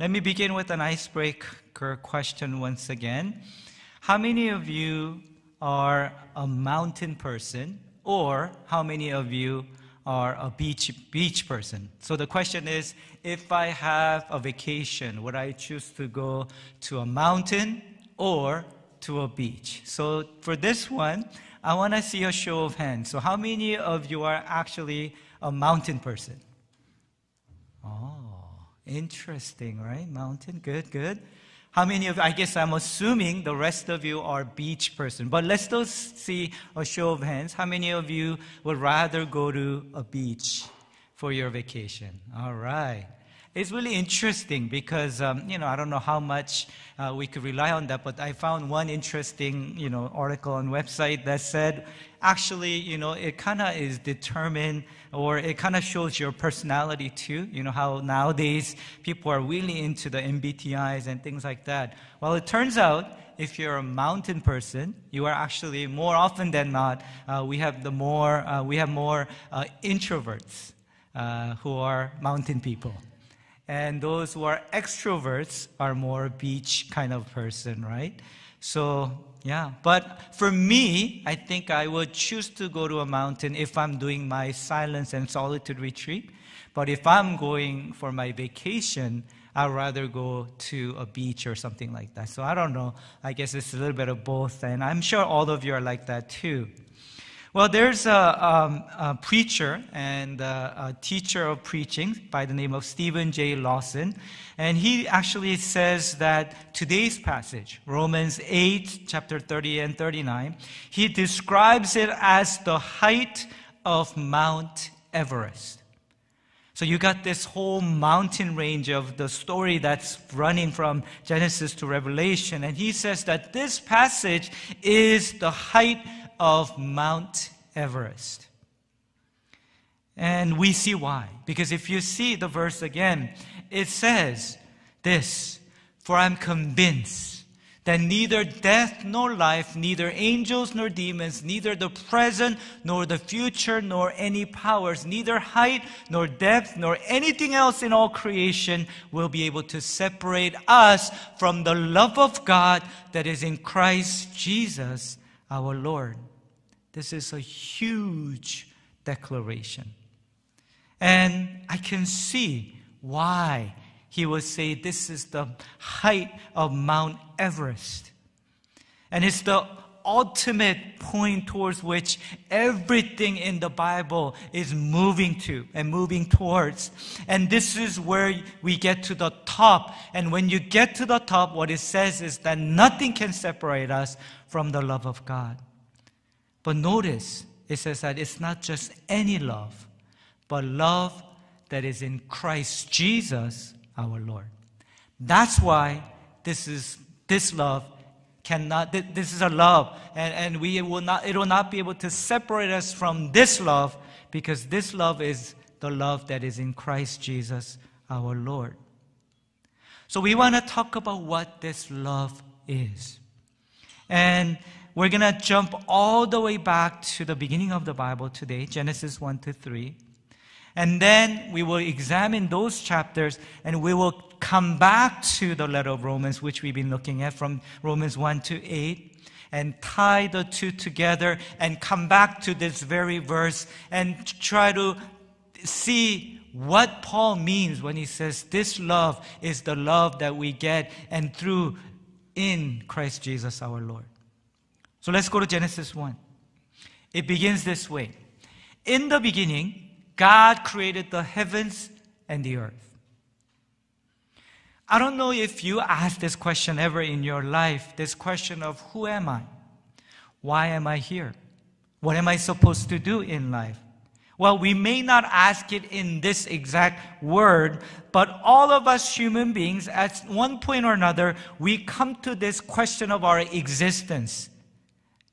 Let me begin with an icebreaker question once again. How many of you are a mountain person, or how many of you are a beach, beach person? So the question is if I have a vacation, would I choose to go to a mountain or to a beach? So for this one, I want to see a show of hands. So, how many of you are actually a mountain person? Oh, interesting, right? Mountain, good, good. How many of I guess I'm assuming the rest of you are beach person. But let's still see a show of hands. How many of you would rather go to a beach for your vacation? All right. It's really interesting because, um, you know, I don't know how much uh, we could rely on that, but I found one interesting, you know, article on website that said, actually, you know, it kind of is determined or it kind of shows your personality too. You know, how nowadays people are really into the MBTIs and things like that. Well, it turns out if you're a mountain person, you are actually more often than not, uh, we have the more, uh, we have more uh, introverts uh, who are mountain people. And those who are extroverts are more beach kind of person, right? So, yeah. But for me, I think I would choose to go to a mountain if I'm doing my silence and solitude retreat. But if I'm going for my vacation, I'd rather go to a beach or something like that. So I don't know. I guess it's a little bit of both. And I'm sure all of you are like that too. Well, there's a, um, a preacher and a, a, teacher of preaching by the name of Stephen J. Lawson. And he actually says that today's passage, Romans 8, chapter 30 and 39, he describes it as the height of Mount Everest. So you got this whole mountain range of the story that's running from Genesis to Revelation. And he says that this passage is the height of Mount Everest. And we see why. Because if you see the verse again, it says this For I'm convinced that neither death nor life, neither angels nor demons, neither the present nor the future, nor any powers, neither height nor depth, nor anything else in all creation will be able to separate us from the love of God that is in Christ Jesus our Lord. This is a huge declaration. And I can see why he would say this is the height of Mount Everest. And it's the ultimate point towards which everything in the Bible is moving to and moving towards. And this is where we get to the top. And when you get to the top, what it says is that nothing can separate us from the love of God. But notice, it says that it's not just any love, but love that is in Christ Jesus our Lord. That's why this is this love cannot this is a love and, and we will not it will not be able to separate us from this love because this love is the love that is in Christ Jesus our Lord. So we want to talk about what this love is. And we're going to jump all the way back to the beginning of the Bible today, Genesis 1 to 3. And then we will examine those chapters and we will come back to the letter of Romans, which we've been looking at from Romans 1 to 8, and tie the two together and come back to this very verse and try to see what Paul means when he says this love is the love that we get and through in Christ Jesus our Lord. So let's go to Genesis 1. It begins this way In the beginning, God created the heavens and the earth. I don't know if you asked this question ever in your life this question of who am I? Why am I here? What am I supposed to do in life? Well, we may not ask it in this exact word, but all of us human beings, at one point or another, we come to this question of our existence.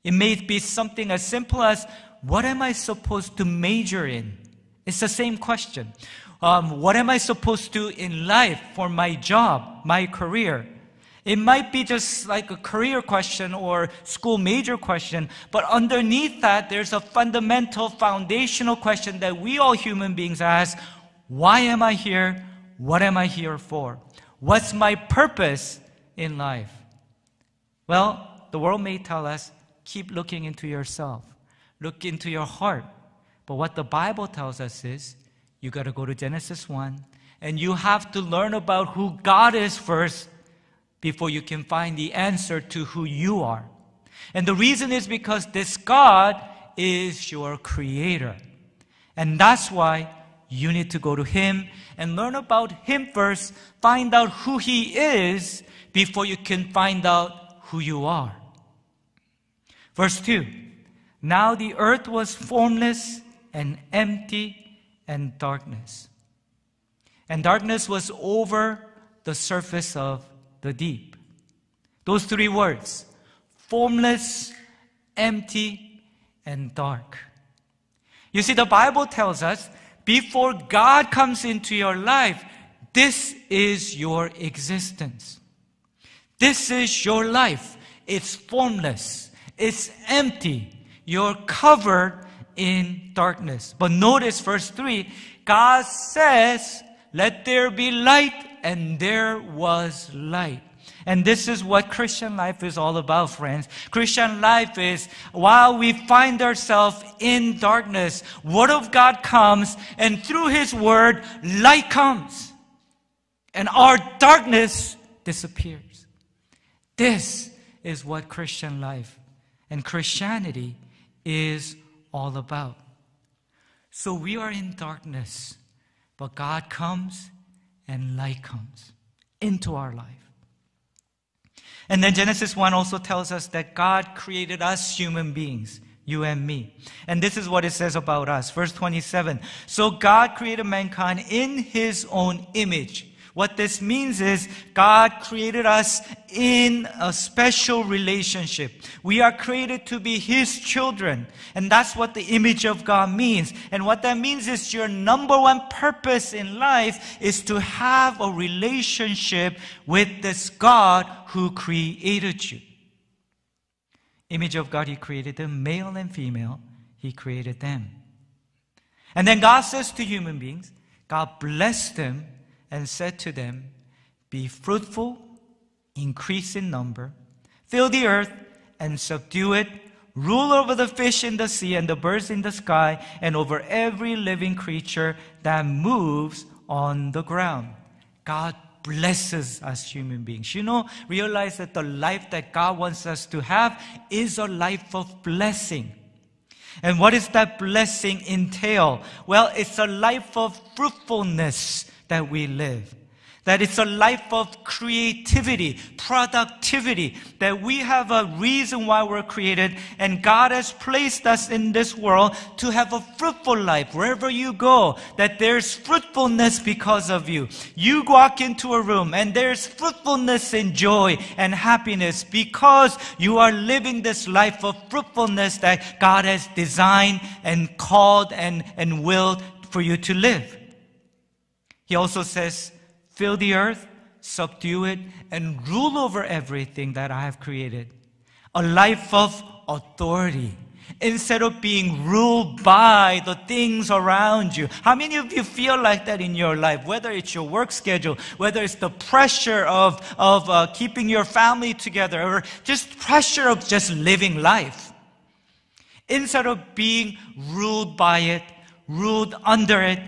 It may be something as simple as, what am I supposed to major in? It's the same question. Um, what am I supposed to do in life for my job, my career? It might be just like a career question or school major question, but underneath that, there's a fundamental, foundational question that we all human beings ask Why am I here? What am I here for? What's my purpose in life? Well, the world may tell us keep looking into yourself, look into your heart. But what the Bible tells us is you got to go to Genesis 1 and you have to learn about who God is first before you can find the answer to who you are. And the reason is because this God is your creator. And that's why you need to go to Him and learn about Him first, find out who He is before you can find out who you are. Verse 2 Now the earth was formless and empty and darkness. And darkness was over the surface of the deep. Those three words formless, empty, and dark. You see, the Bible tells us before God comes into your life, this is your existence. This is your life. It's formless. It's empty. You're covered in darkness. But notice verse 3 God says, Let there be light, and there was light. And this is what Christian life is all about, friends. Christian life is while we find ourselves in darkness, Word of God comes, and through His Word, light comes. And our darkness disappears. This is what Christian life and Christianity is all about. So we are in darkness, but God comes and light comes into our life. And then Genesis 1 also tells us that God created us human beings, you and me. And this is what it says about us. Verse 27. So God created mankind in his own image. What this means is God created us in a special relationship. We are created to be His children. And that's what the image of God means. And what that means is your number one purpose in life is to have a relationship with this God who created you. Image of God, He created them, male and female, He created them. And then God says to human beings, God blessed them and said to them, Be fruitful, increase in number, fill the earth and subdue it, rule over the fish in the sea and the birds in the sky, and over every living creature that moves on the ground. God blesses us human beings. You know, realize that the life that God wants us to have is a life of blessing. And what does that blessing entail? Well, it's a life of fruitfulness that we live. That it's a life of creativity, productivity, that we have a reason why we're created, and God has placed us in this world to have a fruitful life wherever you go, that there's fruitfulness because of you. You walk into a room and there's fruitfulness and joy and happiness because you are living this life of fruitfulness that God has designed and called and, and willed for you to live. He also says, fill the earth, subdue it, and rule over everything that I have created. A life of authority instead of being ruled by the things around you. How many of you feel like that in your life? Whether it's your work schedule, whether it's the pressure of, of uh, keeping your family together, or just pressure of just living life. Instead of being ruled by it, ruled under it,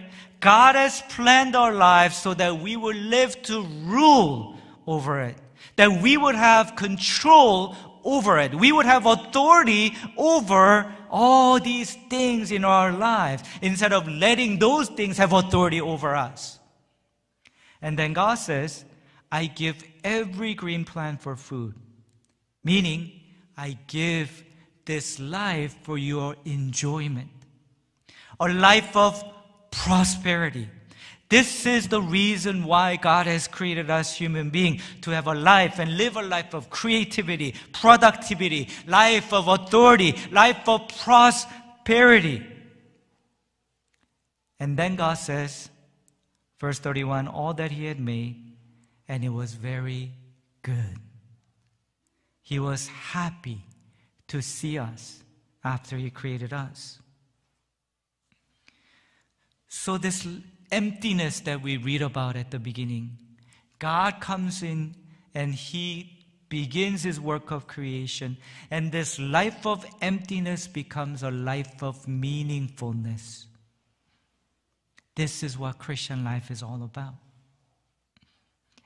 God has planned our lives so that we would live to rule over it, that we would have control over it. We would have authority over all these things in our lives instead of letting those things have authority over us. And then God says, I give every green plant for food, meaning I give this life for your enjoyment. A life of prosperity. This is the reason why God has created us human beings to have a life and live a life of creativity, productivity, life of authority, life of prosperity. And then God says, verse 31, all that He had made, and it was very good. He was happy to see us after He created us. So, this emptiness that we read about at the beginning, God comes in and He begins His work of creation, and this life of emptiness becomes a life of meaningfulness. This is what Christian life is all about.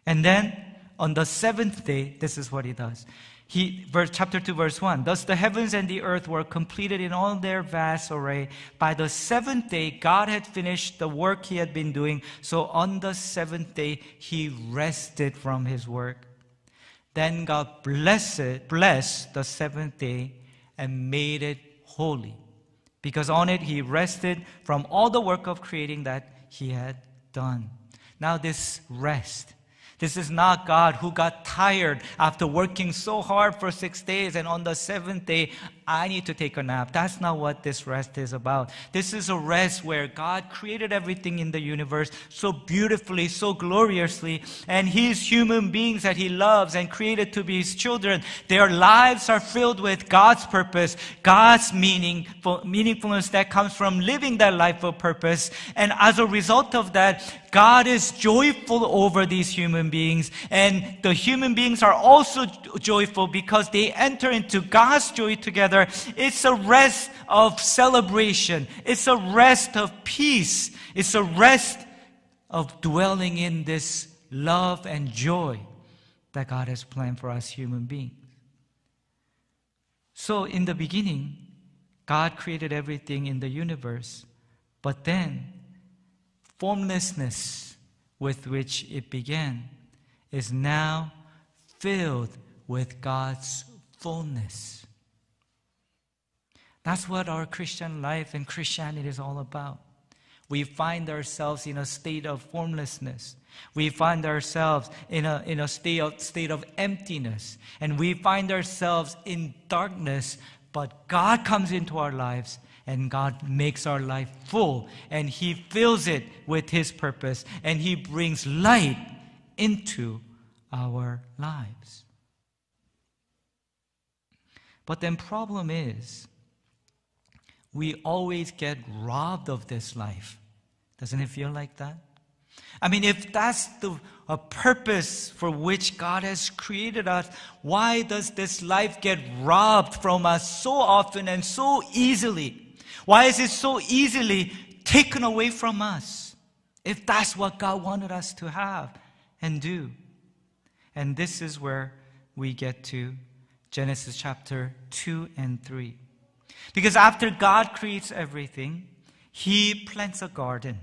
And then on the seventh day, this is what he does. He, verse, chapter 2, verse 1. Thus the heavens and the earth were completed in all their vast array. By the seventh day, God had finished the work he had been doing. So on the seventh day, he rested from his work. Then God blessed, blessed the seventh day and made it holy. Because on it he rested from all the work of creating that he had done. Now, this rest this is not God who got tired after working so hard for six days and on the seventh day, I need to take a nap. That's not what this rest is about. This is a rest where God created everything in the universe so beautifully, so gloriously, and His human beings that He loves and created to be His children, their lives are filled with God's purpose, God's meaning, meaningfulness that comes from living that life of purpose. And as a result of that, God is joyful over these human beings, and the human beings are also joyful because they enter into God's joy together. It's a rest of celebration. It's a rest of peace. It's a rest of dwelling in this love and joy that God has planned for us human beings. So, in the beginning, God created everything in the universe, but then formlessness with which it began is now filled with God's fullness. That's what our Christian life and Christianity is all about. We find ourselves in a state of formlessness. We find ourselves in a, in a state, of, state of emptiness. And we find ourselves in darkness, but God comes into our lives and God makes our life full and He fills it with His purpose and He brings light into our lives. But then problem is we always get robbed of this life. Doesn't it feel like that? I mean, if that's the a purpose for which God has created us, why does this life get robbed from us so often and so easily? Why is it so easily taken away from us if that's what God wanted us to have and do? And this is where we get to Genesis chapter 2 and 3. Because after God creates everything, He plants a garden.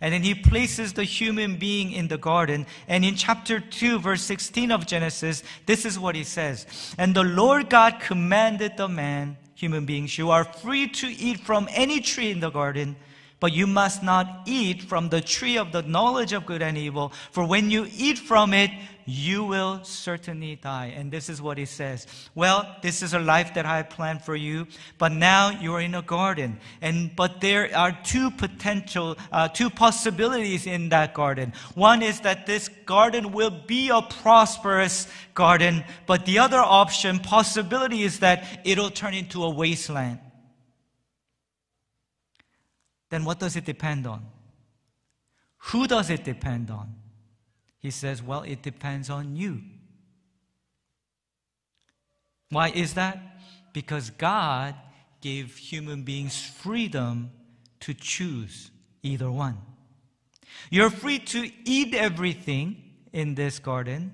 And then he places the human being in the garden. And in chapter 2, verse 16 of Genesis, this is what he says. And the Lord God commanded the man, human beings. You are free to eat from any tree in the garden, but you must not eat from the tree of the knowledge of good and evil, for when you eat from it, you will certainly die. And this is what he says. Well, this is a life that I planned for you, but now you are in a garden. And, but there are two potential, uh, two possibilities in that garden. One is that this garden will be a prosperous garden, but the other option, possibility is that it'll turn into a wasteland. Then what does it depend on? Who does it depend on? He says, Well, it depends on you. Why is that? Because God gave human beings freedom to choose either one. You're free to eat everything in this garden,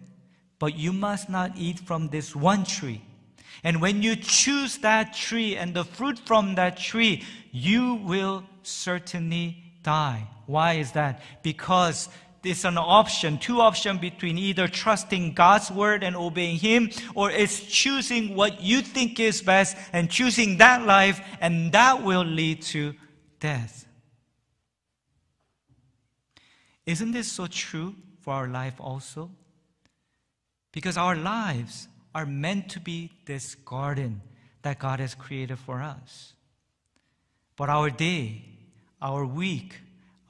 but you must not eat from this one tree. And when you choose that tree and the fruit from that tree, you will certainly die. Why is that? Because it's an option, two options between either trusting God's word and obeying Him, or it's choosing what you think is best and choosing that life, and that will lead to death. Isn't this so true for our life also? Because our lives are meant to be this garden that God has created for us. But our day, our week,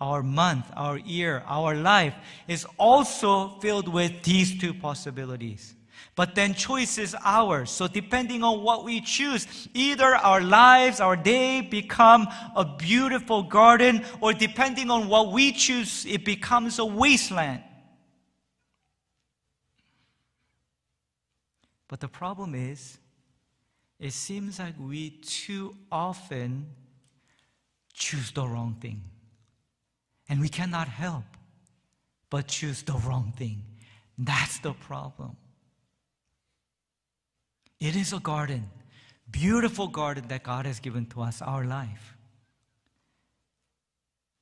our month, our year, our life is also filled with these two possibilities. But then choice is ours. So depending on what we choose, either our lives, our day become a beautiful garden, or depending on what we choose, it becomes a wasteland. But the problem is, it seems like we too often choose the wrong thing. And we cannot help but choose the wrong thing. That's the problem. It is a garden, beautiful garden that God has given to us, our life.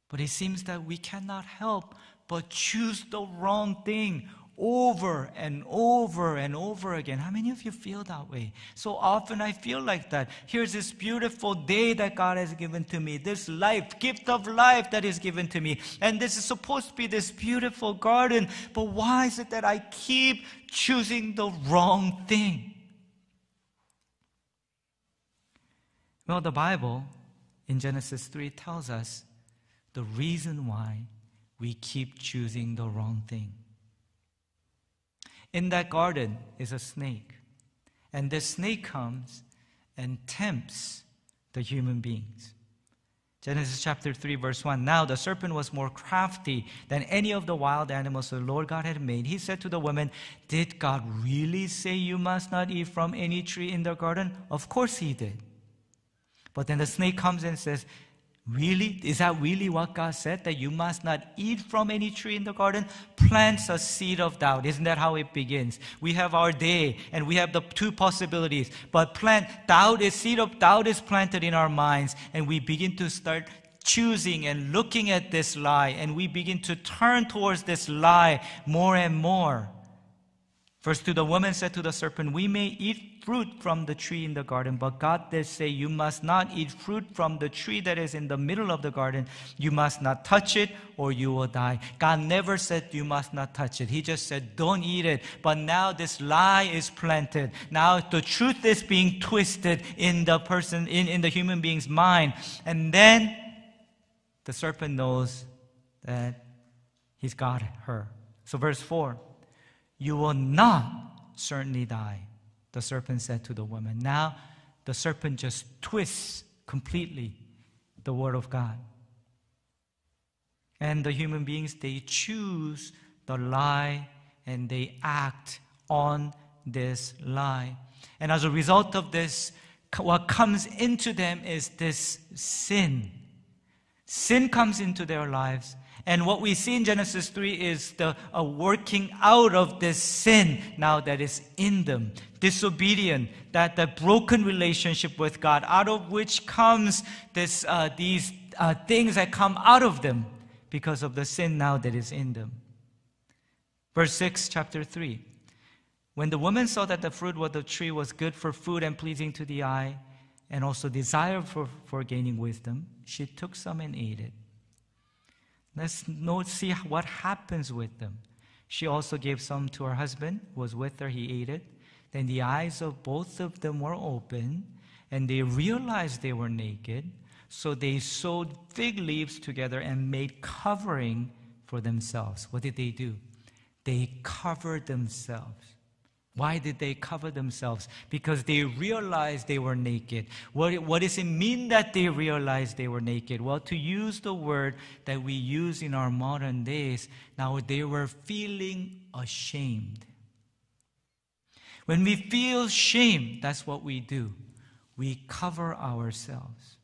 But it seems that we cannot help but choose the wrong thing over and over and over again. How many of you feel that way? So often I feel like that. Here's this beautiful day that God has given to me, this life, gift of life that is given to me. And this is supposed to be this beautiful garden. But why is it that I keep choosing the wrong thing? Well, the Bible in Genesis 3 tells us the reason why we keep choosing the wrong thing. In that garden is a snake, and the snake comes and tempts the human beings. Genesis chapter 3, verse 1. Now the serpent was more crafty than any of the wild animals the Lord God had made. He said to the woman, Did God really say you must not eat from any tree in the garden? Of course he did. But then the snake comes and says, Really? Is that really what God said? That you must not eat from any tree in the garden? Plants a seed of doubt. Isn't that how it begins? We have our day and we have the two possibilities. But plant doubt is seed of doubt is planted in our minds and we begin to start choosing and looking at this lie and we begin to turn towards this lie more and more. Verse 2 The woman said to the serpent, We may eat fruit from the tree in the garden, but God did say, You must not eat fruit from the tree that is in the middle of the garden. You must not touch it, or you will die. God never said, You must not touch it. He just said, Don't eat it. But now this lie is planted. Now the truth is being twisted in the person, in, in the human being's mind. And then the serpent knows that he's got her. So, verse 4. You will not certainly die, the serpent said to the woman. Now, the serpent just twists completely the word of God. And the human beings, they choose the lie and they act on this lie. And as a result of this, what comes into them is this sin. Sin comes into their lives, and what we see in Genesis 3 is the a working out of this sin now that is in them. Disobedient, that the broken relationship with God, out of which comes this, uh, these uh, things that come out of them because of the sin now that is in them. Verse 6, chapter 3. When the woman saw that the fruit of the tree was good for food and pleasing to the eye, and also desire for, for gaining wisdom, she took some and ate it. Let's see what happens with them. She also gave some to her husband, who was with her. He ate it. Then the eyes of both of them were open, and they realized they were naked. So they sewed fig leaves together and made covering for themselves. What did they do? They covered themselves. Why did they cover themselves? Because they realized they were naked. What, what does it mean that they realized they were naked? Well, to use the word that we use in our modern days, now they were feeling ashamed. When we feel shame, that's what we do. We cover ourselves.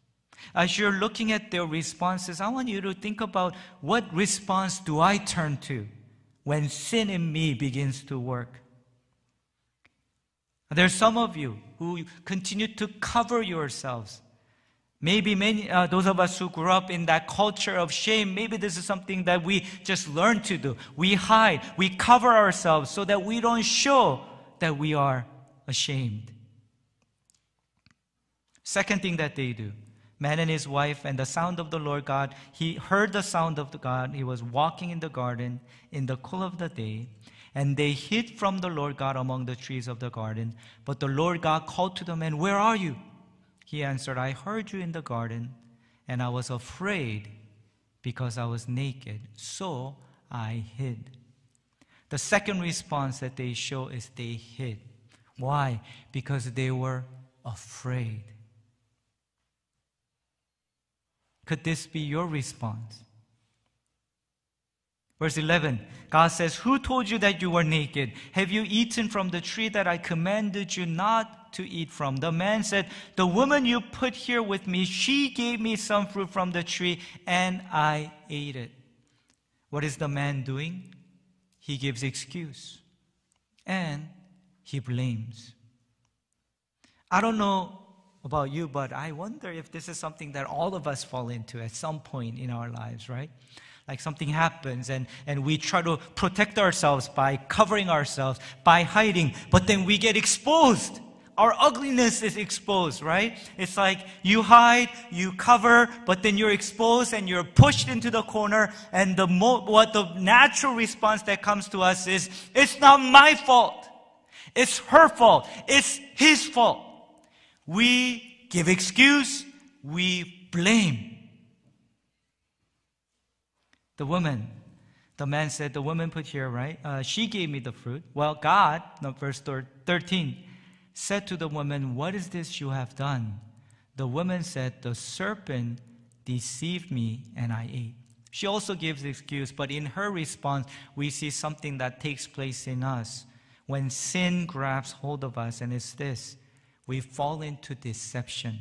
As you're looking at their responses, I want you to think about what response do I turn to when sin in me begins to work? There's some of you who continue to cover yourselves. Maybe many, uh, those of us who grew up in that culture of shame, maybe this is something that we just learn to do. We hide, we cover ourselves so that we don't show that we are ashamed. Second thing that they do man and his wife and the sound of the Lord God. He heard the sound of the God. He was walking in the garden in the cool of the day. And they hid from the Lord God among the trees of the garden. But the Lord God called to the man, Where are you? He answered, I heard you in the garden, and I was afraid because I was naked. So I hid. The second response that they show is they hid. Why? Because they were afraid. Could this be your response? Verse 11, God says, Who told you that you were naked? Have you eaten from the tree that I commanded you not to eat from? The man said, The woman you put here with me, she gave me some fruit from the tree, and I ate it. What is the man doing? He gives excuse and he blames. I don't know about you, but I wonder if this is something that all of us fall into at some point in our lives, right? Like something happens and, and we try to protect ourselves by covering ourselves, by hiding, but then we get exposed. Our ugliness is exposed, right? It's like you hide, you cover, but then you're exposed and you're pushed into the corner. And the mo- what the natural response that comes to us is, it's not my fault. It's her fault. It's his fault. We give excuse. We blame. The woman, the man said, the woman put here, right? Uh, she gave me the fruit. Well, God, no, verse 13, said to the woman, What is this you have done? The woman said, The serpent deceived me and I ate. She also gives excuse, but in her response, we see something that takes place in us when sin grabs hold of us, and it's this we fall into deception.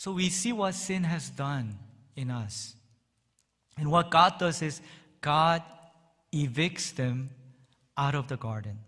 So we see what sin has done in us. And what God does is God evicts them out of the garden.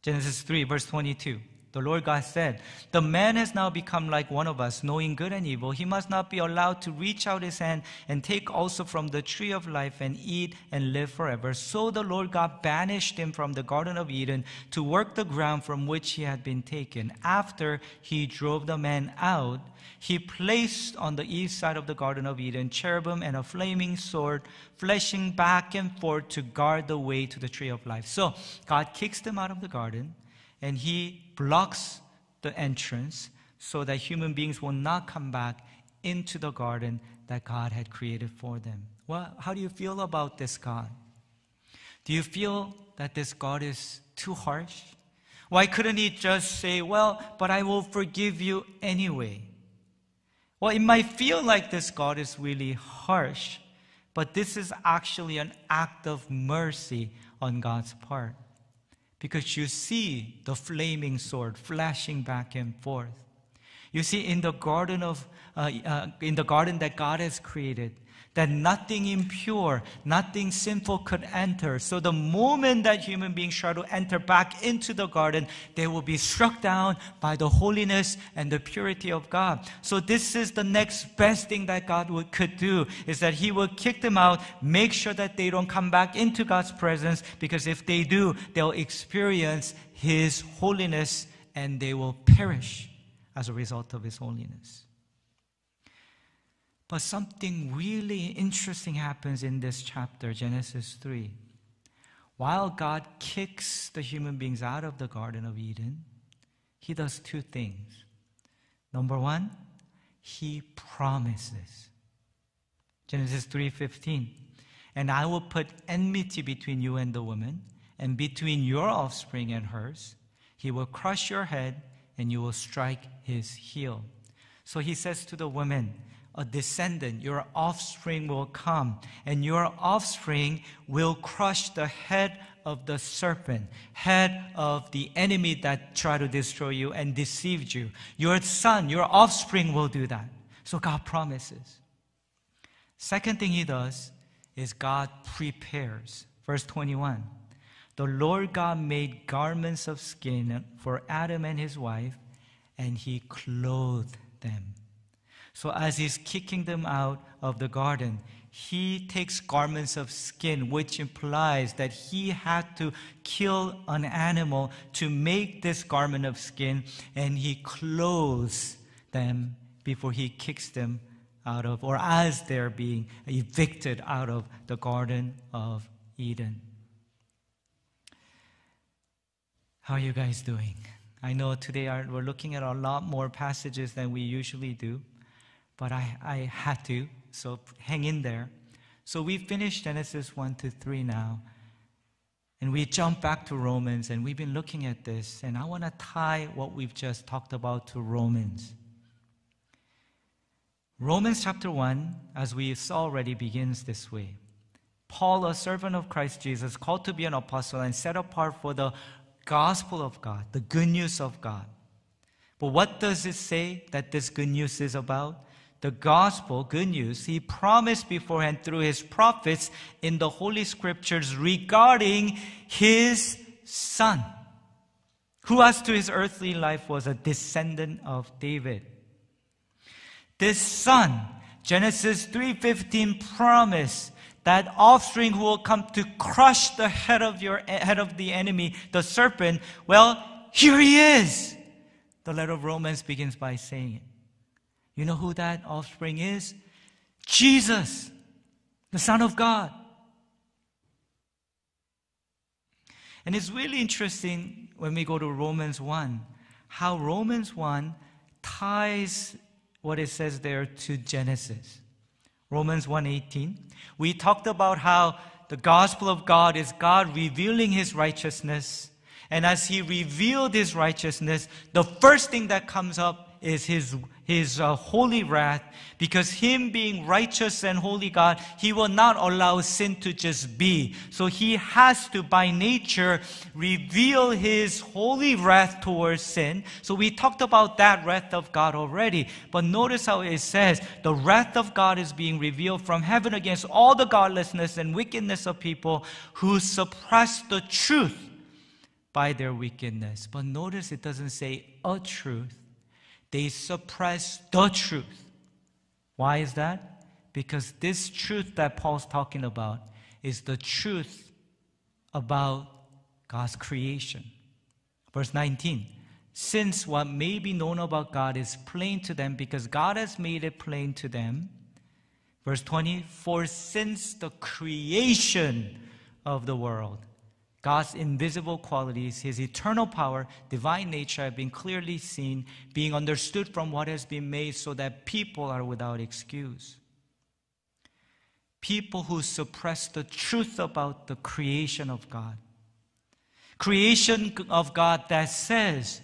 Genesis 3, verse 22. The Lord God said, The man has now become like one of us, knowing good and evil. He must not be allowed to reach out his hand and take also from the tree of life and eat and live forever. So the Lord God banished him from the Garden of Eden to work the ground from which he had been taken. After he drove the man out, he placed on the east side of the Garden of Eden cherubim and a flaming sword, flashing back and forth to guard the way to the tree of life. So God kicks them out of the garden and he blocks the entrance so that human beings will not come back into the garden that God had created for them. Well, how do you feel about this God? Do you feel that this God is too harsh? Why couldn't he just say, Well, but I will forgive you anyway? Well, it might feel like this God is really harsh, but this is actually an act of mercy on God's part because you see the flaming sword flashing back and forth. You see, in the garden of, uh, uh, in the garden that God has created, that nothing impure, nothing sinful could enter. So the moment that human beings try to enter back into the garden, they will be struck down by the holiness and the purity of God. So this is the next best thing that God would, could do, is that He will kick them out, make sure that they don't come back into God's presence, because if they do, they'll experience His holiness and they will perish as a result of His holiness. But something really interesting happens in this chapter, Genesis 3. While God kicks the human beings out of the Garden of Eden, he does two things. Number one, he promises. Genesis 3:15. And I will put enmity between you and the woman, and between your offspring and hers. He will crush your head, and you will strike his heel. So he says to the woman, a descendant, your offspring will come, and your offspring will crush the head of the serpent, head of the enemy that tried to destroy you and deceived you. Your son, your offspring will do that. So God promises. Second thing he does is God prepares. Verse 21. The Lord God made garments of skin for Adam and his wife, and he clothed them. So as he's kicking them out of the garden, he takes garments of skin, which implies that he had to kill an animal to make this garment of skin, and he clothes them before he kicks them out of, or as they're being evicted out of the Garden of Eden. How are you guys doing? I know today we're looking at a lot more passages than we usually do but I, I had to, so hang in there. So we finished Genesis 1 to 3 now. And we jump back to Romans, and we've been looking at this, and I want to tie what we've just talked about to Romans. Romans chapter 1, as we saw already, begins this way. Paul, a servant of Christ Jesus, called to be an apostle and set apart for the gospel of God, the good news of God. But what does it say that this good news is about? The gospel, good news, he promised beforehand through his prophets in the Holy Scriptures regarding his son, who as to his earthly life was a descendant of David. This son, Genesis 3:15 promise that offspring who will come to crush the head of your head of the enemy, the serpent, well, here he is. The letter of Romans begins by saying it. You know who that offspring is? Jesus, the Son of God. And it's really interesting when we go to Romans 1, how Romans 1 ties what it says there to Genesis. Romans 1:18. We talked about how the gospel of God is God revealing his righteousness. And as he revealed his righteousness, the first thing that comes up is his, his uh, holy wrath because him being righteous and holy God, he will not allow sin to just be. So he has to, by nature, reveal his holy wrath towards sin. So we talked about that wrath of God already. But notice how it says the wrath of God is being revealed from heaven against all the godlessness and wickedness of people who suppress the truth by their wickedness. But notice it doesn't say a truth they suppress the truth. Why is that? Because this truth that Paul's talking about is the truth about God's creation. Verse 19 Since what may be known about God is plain to them because God has made it plain to them. Verse 20 For since the creation of the world, God's invisible qualities, His eternal power, divine nature have been clearly seen, being understood from what has been made, so that people are without excuse. People who suppress the truth about the creation of God. Creation of God that says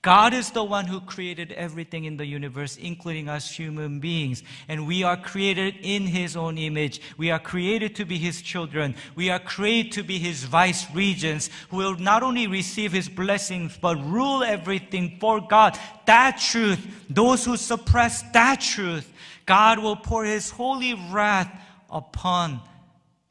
God is the one who created everything in the universe, including us human beings. And we are created in His own image. We are created to be His children. We are created to be His vice regents who will not only receive His blessings, but rule everything for God. That truth, those who suppress that truth, God will pour His holy wrath upon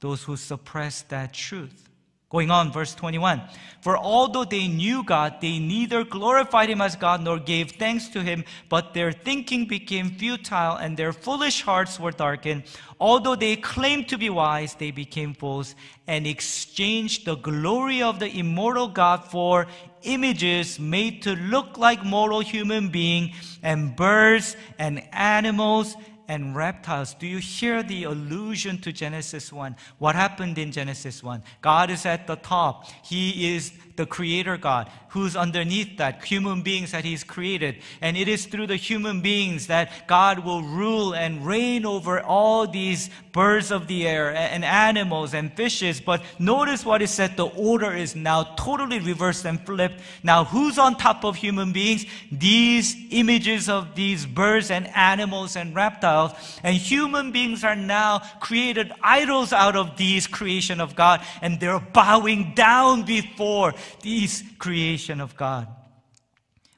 those who suppress that truth. Going on, verse 21. For although they knew God, they neither glorified him as God nor gave thanks to him, but their thinking became futile and their foolish hearts were darkened. Although they claimed to be wise, they became fools and exchanged the glory of the immortal God for images made to look like mortal human beings and birds and animals and reptiles. Do you hear the allusion to Genesis 1? What happened in Genesis 1? God is at the top. He is the creator God who's underneath that, human beings that He's created. And it is through the human beings that God will rule and reign over all these birds of the air and animals and fishes. But notice what it said the order is now totally reversed and flipped. Now, who's on top of human beings? These images of these birds and animals and reptiles. And human beings are now created idols out of these creation of God. And they're bowing down before these creation of God,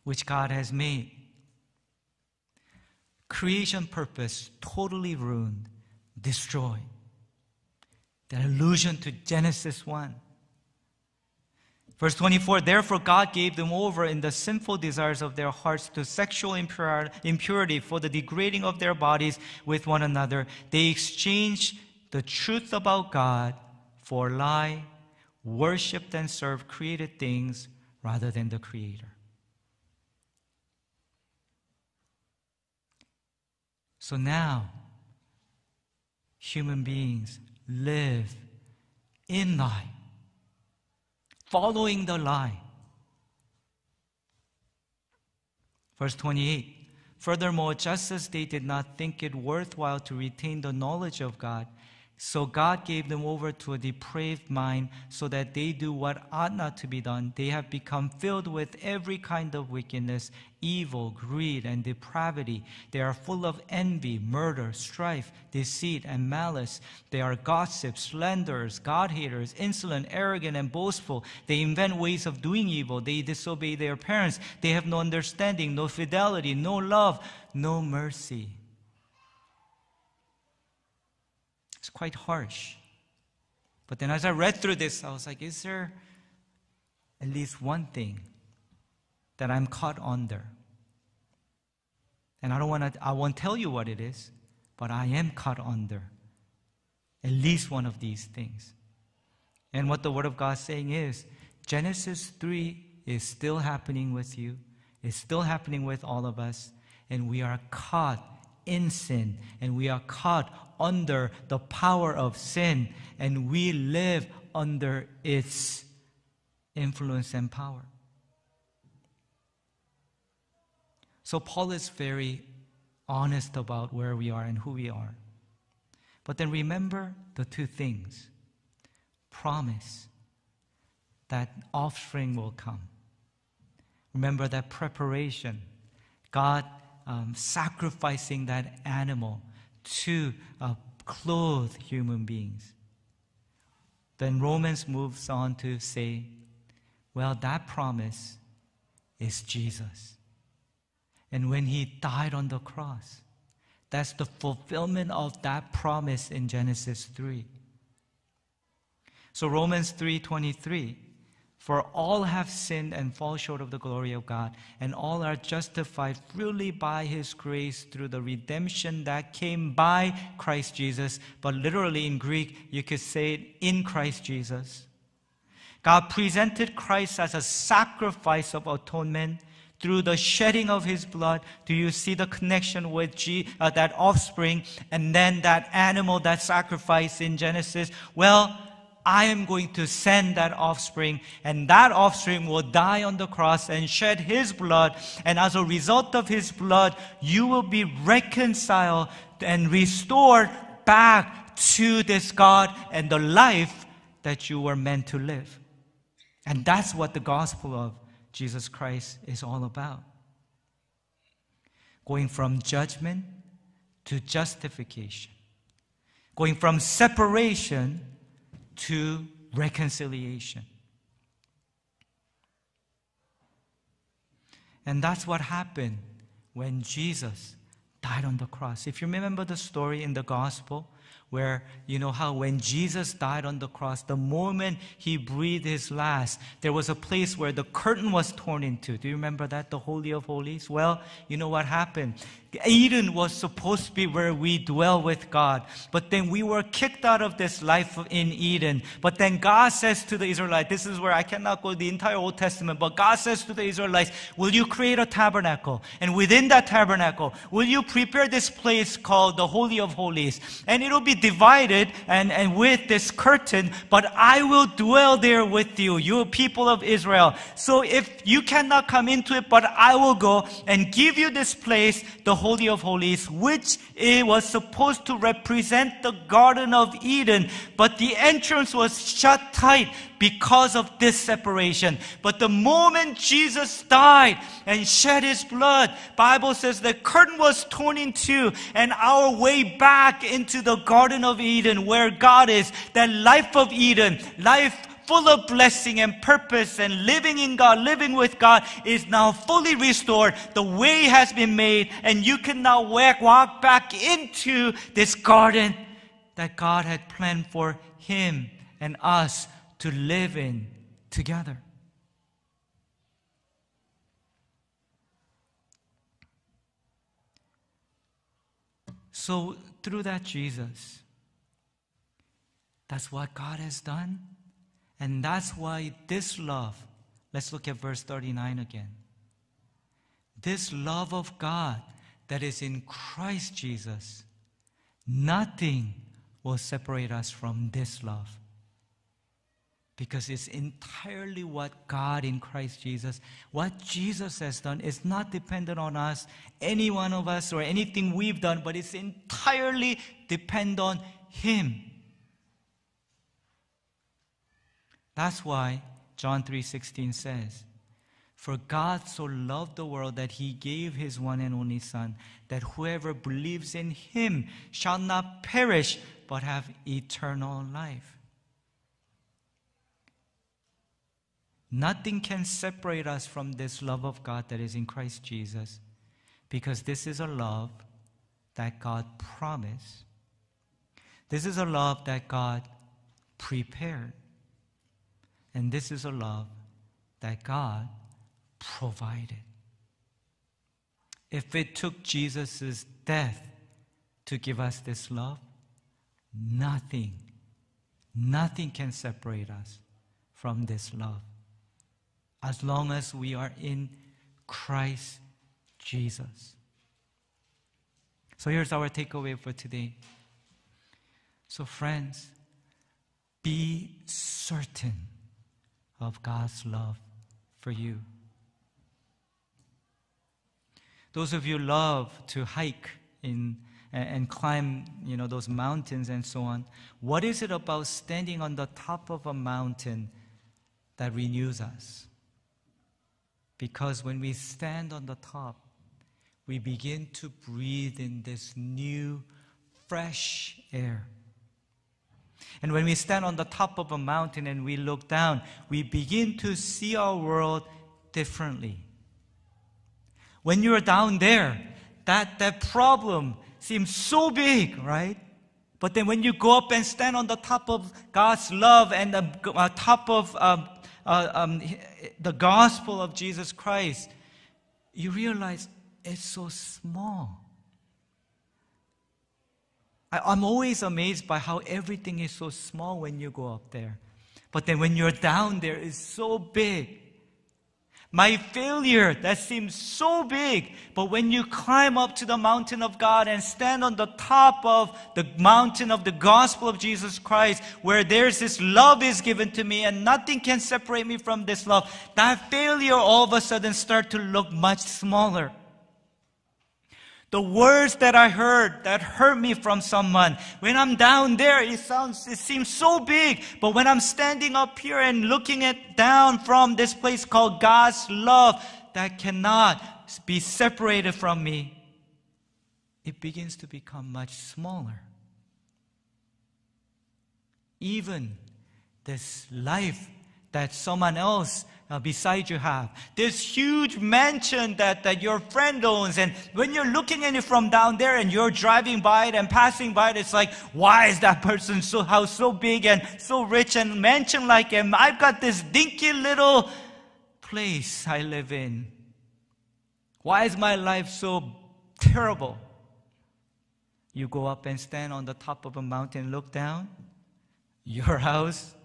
which God has made. Creation purpose totally ruined, destroyed. That allusion to Genesis 1. Verse 24, therefore God gave them over in the sinful desires of their hearts to sexual impurity for the degrading of their bodies with one another. They exchanged the truth about God for lie worshiped and served created things rather than the Creator. So now, human beings live in lie, following the lie. Verse 28 Furthermore, just as they did not think it worthwhile to retain the knowledge of God, So God gave them over to a depraved mind so that they do what ought not to be done. They have become filled with every kind of wickedness, evil, greed, and depravity. They are full of envy, murder, strife, deceit, and malice. They are gossips, slanderers, God haters, insolent, arrogant, and boastful. They invent ways of doing evil. They disobey their parents. They have no understanding, no fidelity, no love, no mercy. It's quite harsh. But then as I read through this, I was like, is there at least one thing that I'm caught under? And I don't want to, I won't tell you what it is, but I am caught under at least one of these things. And what the Word of God is saying is Genesis 3 is still happening with you, it's still happening with all of us, and we are caught in sin, and we are caught under the power of sin and we live under its influence and power. So, Paul is very honest about where we are and who we are. But then remember the two things promise that offspring will come. Remember that preparation, God um, sacrificing that animal to uh, clothe human beings. Then Romans moves on to say, well, that promise is Jesus. And when he died on the cross, that's the fulfillment of that promise in Genesis 3. So Romans 3:23 for all have sinned and fall short of the glory of God, and all are justified freely by His grace through the redemption that came by Christ Jesus. But literally in Greek, you could say it in Christ Jesus. God presented Christ as a sacrifice of atonement through the shedding of his blood. Do you see the connection with G, uh, that offspring and then that animal that sacrifice in Genesis? Well, I am going to send that offspring, and that offspring will die on the cross and shed his blood. And as a result of his blood, you will be reconciled and restored back to this God and the life that you were meant to live. And that's what the gospel of Jesus Christ is all about. Going from judgment to justification, going from separation to reconciliation. And that's what happened when Jesus died on the cross. If you remember the story in the gospel, where you know how when Jesus died on the cross, the moment he breathed his last, there was a place where the curtain was torn into. Do you remember that? The Holy of Holies? Well, you know what happened? Eden was supposed to be where we dwell with God. But then we were kicked out of this life in Eden. But then God says to the Israelites, this is where I cannot go the entire Old Testament, but God says to the Israelites, will you create a tabernacle? And within that tabernacle, will you prepare this place called the Holy of Holies? And it'll be divided and, and with this curtain, but I will dwell there with you, you people of Israel. So if you cannot come into it, but I will go and give you this place, the Holy of Holies, which it was supposed to represent the Garden of Eden, but the entrance was shut tight because of this separation. But the moment Jesus died and shed his blood, Bible says the curtain was torn in two and our way back into the Garden of Eden where God is, that life of Eden, life full of blessing and purpose and living in God, living with God is now fully restored. The way has been made and you can now walk, back into this garden that God had planned for him and us to live in together. So, through that, Jesus, that's what God has done. And that's why this love, let's look at verse 39 again. This love of God that is in Christ Jesus, nothing will separate us from this love. Because it's entirely what God in Christ Jesus, what Jesus has done, is not dependent on us, any one of us, or anything we've done, but it's entirely dependent on Him That's why John 3:16 says, "For God so loved the world that he gave his one and only son, that whoever believes in him shall not perish but have eternal life." Nothing can separate us from this love of God that is in Christ Jesus because this is a love that God promised. This is a love that God prepared. And this is a love that God provided. If it took Jesus' death to give us this love, nothing, nothing can separate us from this love as long as we are in Christ Jesus. So here's our takeaway for today. So, friends, be certain of God's love for you. Those of you love to hike in and climb, you know, those mountains and so on. What is it about standing on the top of a mountain that renews us? Because when we stand on the top, we begin to breathe in this new, fresh air. And when we stand on the top of a mountain and we look down, we begin to see our world differently. When you're down there, that, that problem seems so big, right? But then when you go up and stand on the top of God's love and the uh, top of uh, uh, um, the gospel of Jesus Christ, you realize it's so small. I, I'm always amazed by how everything is so small when you go up there. But then when you're down there, it's so big. My failure that seems so big, but when you climb up to the mountain of God and stand on the top of the mountain of the gospel of Jesus Christ, where there's this love is given to me and nothing can separate me from this love, that failure all of a sudden start to look much smaller. The words that I heard that hurt me from someone, when I'm down there, it sounds, it seems so big. But when I'm standing up here and looking it down from this place called God's love that cannot be separated from me, it begins to become much smaller. Even this life that someone else uh, beside you have. This huge mansion that, that your friend owns. And when you're looking at it from down there and you're driving by it and passing by it, it's like, why is that person so house so big and so rich and mansion like him? I've got this dinky little place I live in. Why is my life so terrible? You go up and stand on the top of a mountain, look down. Your house,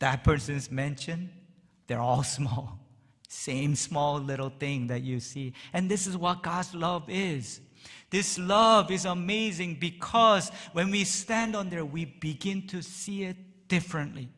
that person's mansion, they're all small. Same small little thing that you see. And this is what God's love is. This love is amazing because when we stand on there, we begin to see it differently.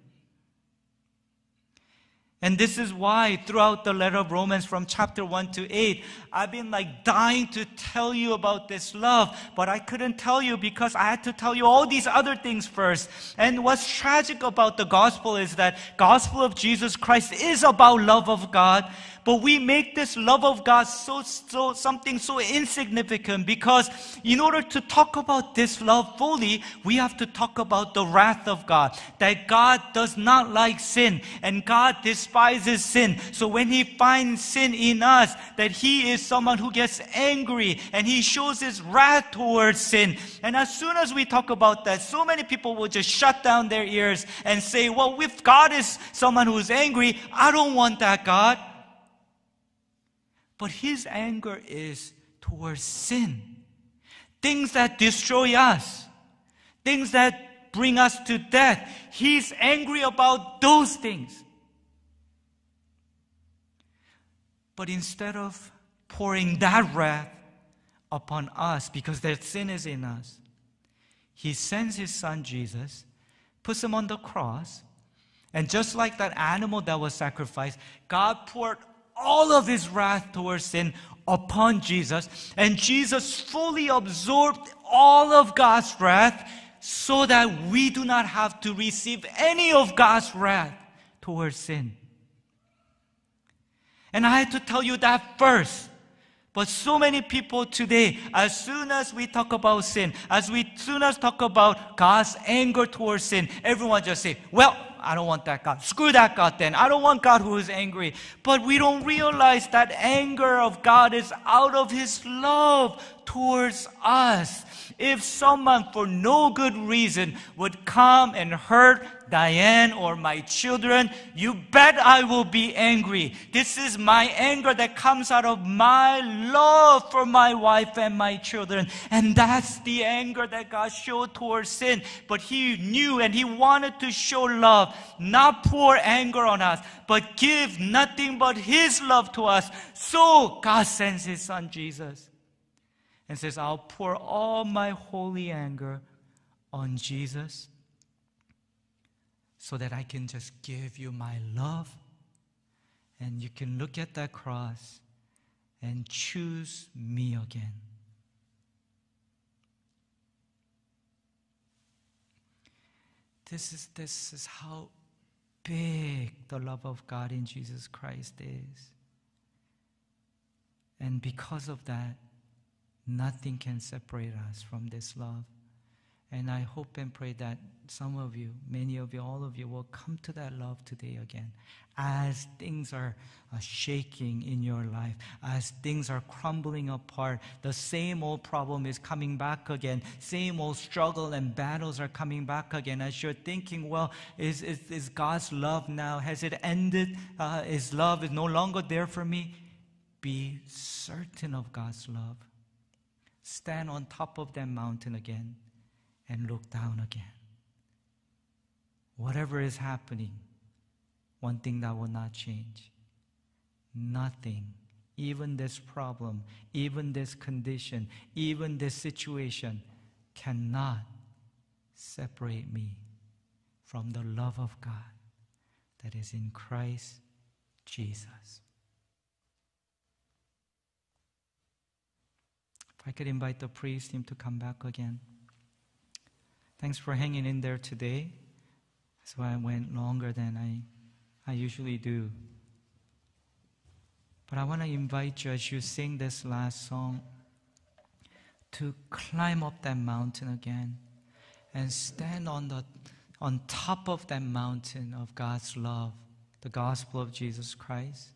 And this is why throughout the letter of Romans from chapter 1 to 8, I've been like dying to tell you about this love, but I couldn't tell you because I had to tell you all these other things first. And what's tragic about the gospel is that gospel of Jesus Christ is about love of God, but we make this love of God so, so something so insignificant because in order to talk about this love fully, we have to talk about the wrath of God. That God does not like sin and God despises sin. So when He finds sin in us, that He is someone who gets angry and He shows His wrath towards sin. And as soon as we talk about that, so many people will just shut down their ears and say, well, if God is someone who's angry, I don't want that God. But his anger is towards sin. Things that destroy us. Things that bring us to death. He's angry about those things. But instead of pouring that wrath upon us because that sin is in us, he sends his son Jesus, puts him on the cross, and just like that animal that was sacrificed, God poured all of his wrath towards sin upon Jesus. And Jesus fully absorbed all of God's wrath so that we do not have to receive any of God's wrath towards sin. And I had to tell you that first. But so many people today, as soon as we talk about sin, as we soon as talk about God's anger towards sin, everyone just say, well, I don't want that God. Screw that God then. I don't want God who is angry. But we don't realize that anger of God is out of His love towards us. If someone for no good reason would come and hurt Diane or my children, you bet I will be angry. This is my anger that comes out of my love for my wife and my children. And that's the anger that God showed towards sin. But He knew and He wanted to show love, not pour anger on us, but give nothing but His love to us. So God sends His Son Jesus and says, I'll pour all my holy anger on Jesus so that I can just give you my love. And you can look at that cross and choose me again. This is, this is how big the love of God in Jesus Christ is. And because of that, Nothing can separate us from this love. And I hope and pray that some of you, many of you, all of you will come to that love today again. As things are, are shaking in your life, as things are crumbling apart, the same old problem is coming back again. Same old struggle and battles are coming back again. As you're thinking, well, is, is, is God's love now? Has it ended? Uh, is love is no longer there for me? Be certain of God's love stand on top of that mountain again and look down again. Whatever is happening, one thing that will not change nothing, even this problem, even this condition, even this situation cannot separate me from the love of God that is in Christ Jesus. I could invite the priest team to come back again. Thanks for hanging in there today. That's why I went longer than I, I usually do. But I want to invite you as you sing this last song to climb up that mountain again and stand on, the, on top of that mountain of God's love, the gospel of Jesus Christ.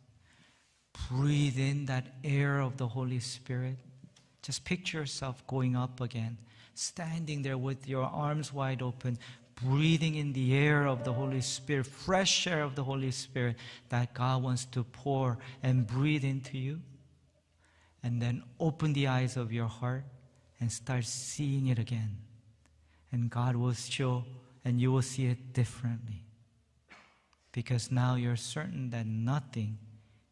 Breathe in that air of the Holy Spirit just picture yourself going up again, standing there with your arms wide open, breathing in the air of the Holy Spirit, fresh air of the Holy Spirit that God wants to pour and breathe into you. And then open the eyes of your heart and start seeing it again. And God will show, and you will see it differently. Because now you're certain that nothing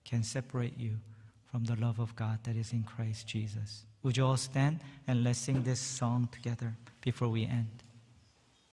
can separate you from the love of God that is in Christ Jesus. Would you all stand and let's sing this song together before we end?